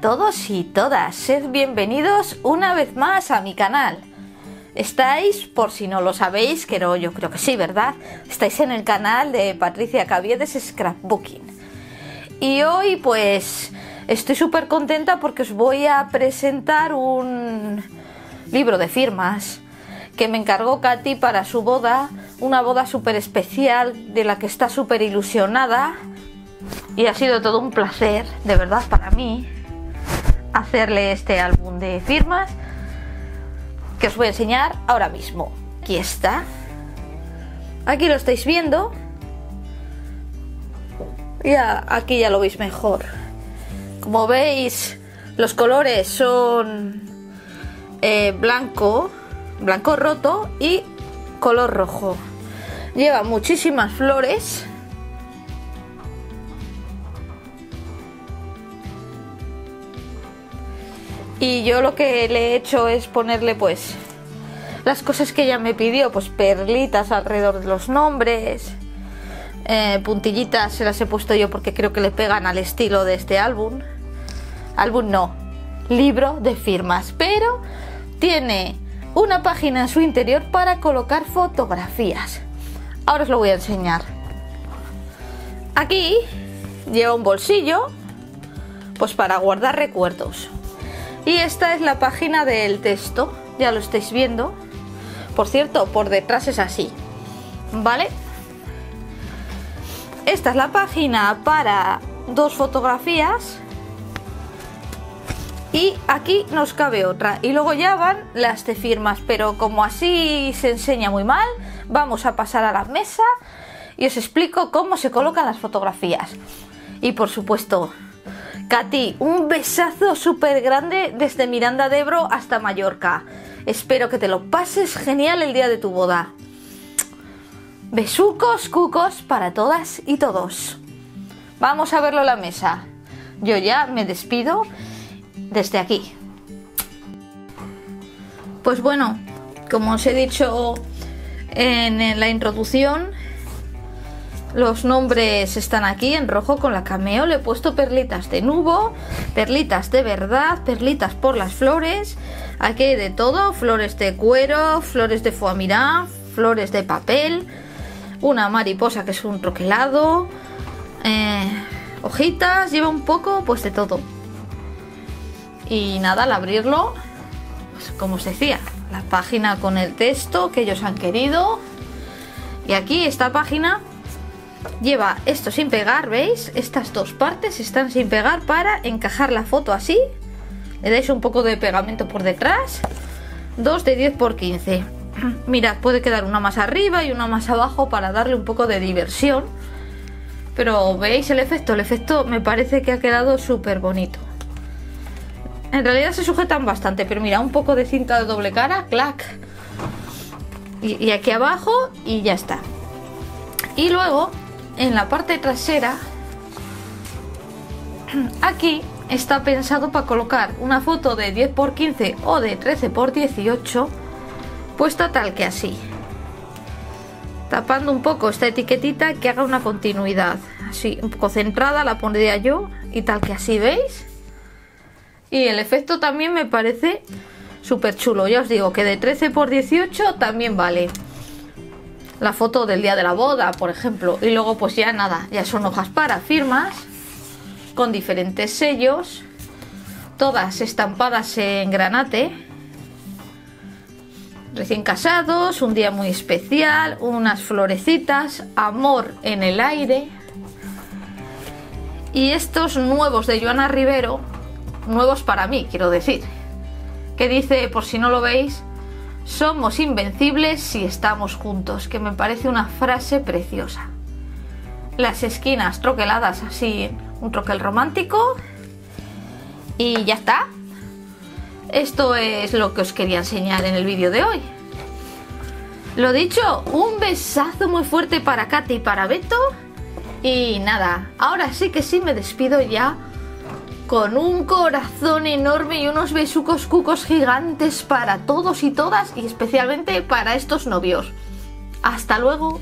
todos y todas, sed bienvenidos una vez más a mi canal. Estáis, por si no lo sabéis, que yo creo que sí, ¿verdad? Estáis en el canal de Patricia Caviedes Scrapbooking. Y hoy pues estoy súper contenta porque os voy a presentar un libro de firmas que me encargó Katy para su boda, una boda súper especial de la que está súper ilusionada y ha sido todo un placer, de verdad, para mí hacerle este álbum de firmas que os voy a enseñar ahora mismo. Aquí está. Aquí lo estáis viendo. Ya, aquí ya lo veis mejor. Como veis, los colores son eh, blanco, blanco roto y color rojo. Lleva muchísimas flores y yo lo que le he hecho es ponerle pues las cosas que ella me pidió, pues perlitas alrededor de los nombres, eh, puntillitas se las he puesto yo porque creo que le pegan al estilo de este álbum. Álbum no, libro de firmas, pero tiene una página en su interior para colocar fotografías. Ahora os lo voy a enseñar. Aquí lleva un bolsillo, pues para guardar recuerdos. Y esta es la página del texto, ya lo estáis viendo. Por cierto, por detrás es así, ¿vale? Esta es la página para dos fotografías y aquí nos cabe otra y luego ya van las de firmas pero como así se enseña muy mal vamos a pasar a la mesa y os explico cómo se colocan las fotografías y por supuesto Katy, un besazo súper grande desde Miranda de Ebro hasta Mallorca. Espero que te lo pases genial el día de tu boda. Besucos, cucos para todas y todos. Vamos a verlo en la mesa. Yo ya me despido desde aquí. Pues bueno, como os he dicho en la introducción, los nombres están aquí en rojo con la cameo. Le he puesto perlitas de nubo, perlitas de verdad, perlitas por las flores. Aquí hay de todo, flores de cuero, flores de foamirá, flores de papel, una mariposa que es un troquelado, eh, hojitas, lleva un poco pues de todo. Y nada, al abrirlo, pues como os decía, la página con el texto que ellos han querido. Y aquí esta página lleva esto sin pegar, ¿veis? Estas dos partes están sin pegar para encajar la foto así. Le dais un poco de pegamento por detrás. Dos de 10 por 15. Mirad, puede quedar una más arriba y una más abajo para darle un poco de diversión. Pero veis el efecto, el efecto me parece que ha quedado súper bonito. En realidad se sujetan bastante, pero mira, un poco de cinta de doble cara, clac. Y, y aquí abajo y ya está. Y luego en la parte trasera, aquí está pensado para colocar una foto de 10 x 15 o de 13 x 18 puesta tal que así. Tapando un poco esta etiquetita que haga una continuidad. Así un poco centrada la pondría yo y tal que así veis y el efecto también me parece súper chulo ya os digo que de 13 x 18 también vale la foto del día de la boda, por ejemplo. Y luego pues ya nada, ya son hojas para firmas con diferentes sellos, todas estampadas en granate. Recién casados, un día muy especial, unas florecitas, amor en el aire. Y estos nuevos de Joana Rivero, nuevos para mí, quiero decir, que dice, por si no lo veis, somos invencibles si estamos juntos, que me parece una frase preciosa. Las esquinas troqueladas así, un troquel romántico. Y ya está. Esto es lo que os quería enseñar en el vídeo de hoy. Lo dicho, un besazo muy fuerte para Katy y para Beto. Y nada, ahora sí que sí me despido ya con un corazón enorme y unos besucos cucos gigantes para todos y todas y especialmente para estos novios. Hasta luego.